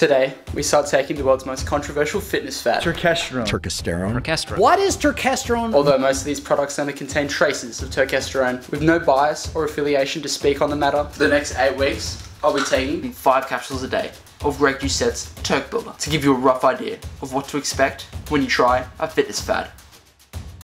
Today, we start taking the world's most controversial fitness fad. Turkesterone. Turkesterone. Turkesterone. what is turkesterone? Although most of these products only contain traces of turkesterone, with no bias or affiliation to speak on the matter, for the next eight weeks, I'll be taking five capsules a day of Greg Turk Builder to give you a rough idea of what to expect when you try a fitness fad.